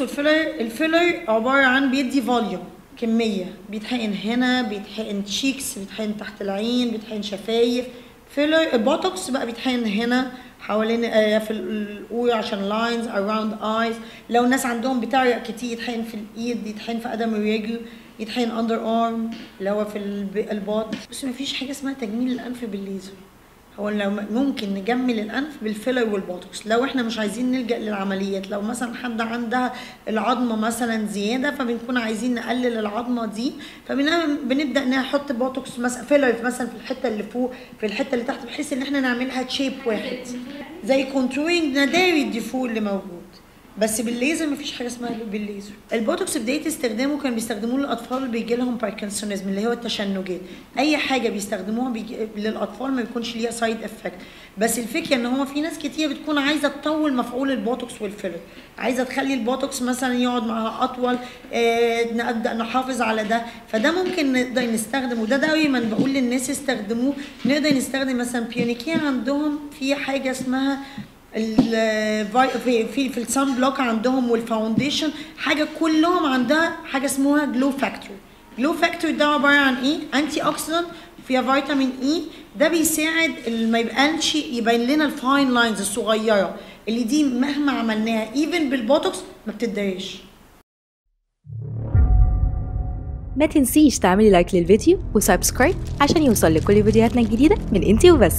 الفيلر الفيلر عبارة عن بيدي volume كمية. بيتحقن هنا بيتحقن cheeks بيتحقن تحت العين بيتحقن شفايف. فيلر البوتوكس بقى بيتحقن هنا حوالين آه، في القوي عشان lines around eyes لو الناس عندهم بتعرق كتير يتحقن في الإيد يتحقن في قدم الرجل يتحقن under arm اللي هو في الب- الباط. بس ما فيش حاجة اسمها تجميل الأنف بالليزر. هو لو ممكن نجمل الأنف بالفيلر والبوتوكس. لو إحنا مش عايزين نلجأ للعمليات لو مثلا حد عندها العظمة مثلا زيادة فبنكون عايزين نقلل العظمة دي فبنبدا نحط بوتوكس مثلا فيلر مثلا في الحتة اللي فوق في الحتة اللي تحت بحيث إن إحنا نعملها shape واحد. زي contouring نداري ال défaut اللي موجود. بس بالليزر مفيش حاجة اسمها بالليزر. البوتوكس بداية استخدامه كان بيستخدموه للأطفال اللي بيجي لهم parkinsonism اللي هو التشنجات. أي حاجة بيستخدموها بيجي للأطفال ما بيكونش ليها side effect بس الفكرة إن هو في ناس كتير بتكون عايزة تطول مفعول البوتوكس والفيلر. عايزة تخلي البوتوكس مثلا يقعد معاها أطول آه نبدا نحافظ على ده. فده ممكن نقدر نستخدمه. وده دايما بقول للناس استخدموه. نقدر نستخدم مثلا Bionika عندهم في حاجة اسمها في في في ال sun block عندهم وال foundation حاجة كلهم عندها حاجة اسمها glow factor glow factor ده عبارة عن إيه؟ antioxidant فيها فيتامين E ده بيساعد ما يبقاش يبين لنا ال fine lines الصغيرة اللي دي مهما عملناها even بالبوتوكس ما بتتداريش ما تنسيش تعملي like للفيديو و subscribe عشان يوصل لكل فيديوهاتنا الجديدة من انتي وبس.